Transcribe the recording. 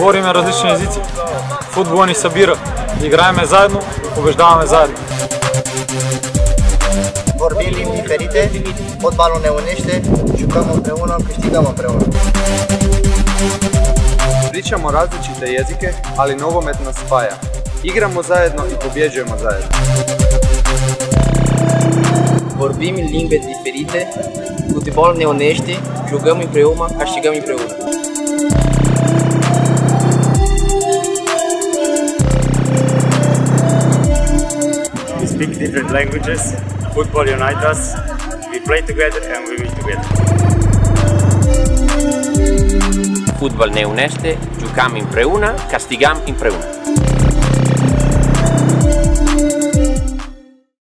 Говорим различни езици. Футбол ни събира. Играеме заедно, побеждаваме заедно. Vorbim limbi diferite, fotbalul ne unește, jucăm împreună, câștigăm împreună. Pričamo različite jezike, ali nogomet nas spaja. Igramo zajedno i pobjeđujemo zajedno. Vorbim limbi diferite, futebol ne unește, jogăm împreună, câștigăm împreună. Different languages. Football unites us. We play together and we win together. Fútbol ne unește, jucam împreună, castigam împreună.